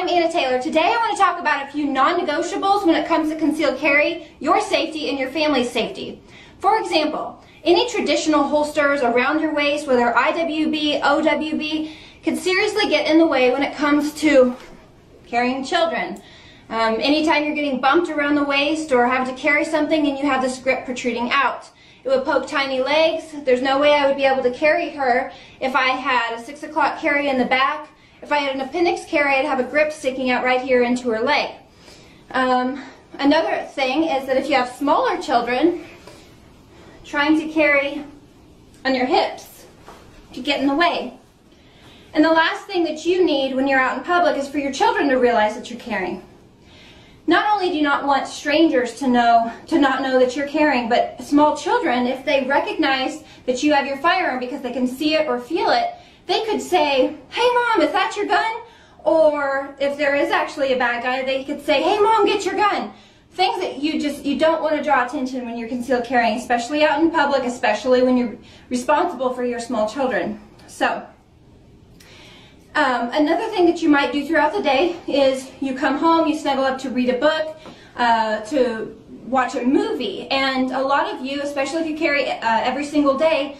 I'm Anna Taylor. Today I want to talk about a few non-negotiables when it comes to concealed carry, your safety, and your family's safety. For example, any traditional holsters around your waist, whether IWB, OWB, can seriously get in the way when it comes to carrying children. Um, anytime you're getting bumped around the waist or having to carry something and you have this grip protruding out. It would poke tiny legs. There's no way I would be able to carry her if I had a 6 o'clock carry in the back. If I had an appendix carry, I'd have a grip sticking out right here into her leg. Um, another thing is that if you have smaller children, trying to carry on your hips to get in the way. And the last thing that you need when you're out in public is for your children to realize that you're carrying. Not only do you not want strangers to know to not know that you're carrying, but small children, if they recognize that you have your firearm because they can see it or feel it, they could say, "Hey mom, is that your gun?" Or if there is actually a bad guy, they could say, "Hey mom, get your gun." Things that you just you don't want to draw attention when you're concealed carrying, especially out in public, especially when you're responsible for your small children. So, um, another thing that you might do throughout the day is you come home, you snuggle up to read a book, uh, to watch a movie, and a lot of you, especially if you carry uh, every single day,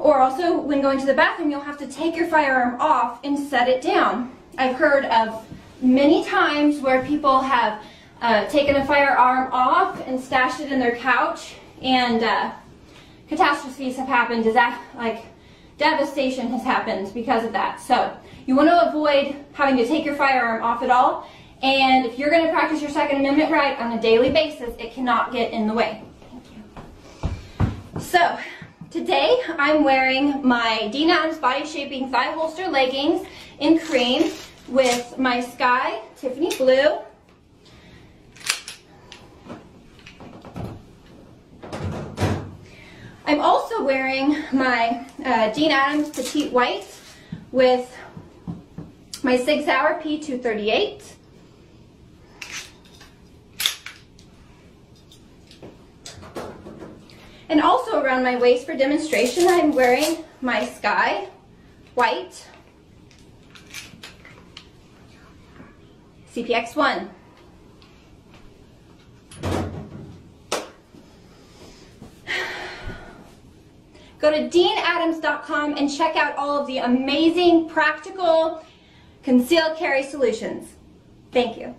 or also when going to the bathroom, you'll have to take your firearm off and set it down. I've heard of many times where people have uh, taken a firearm off and stashed it in their couch, and uh, catastrophes have happened. Like devastation has happened because of that. So you want to avoid having to take your firearm off at all. And if you're going to practice your Second Amendment right on a daily basis, it cannot get in the way. So today I'm wearing my Dene Adams Body Shaping Thigh Holster Leggings in cream with my SCCY Tiffany Blue I'm also wearing my uh, Dene Adams Petite White with my Sig Sauer P238. And also around my waist for demonstration, I'm wearing my SCCY White CPX-1. Go to deneadams.com and check out all of the amazing, practical, concealed carry solutions. Thank you.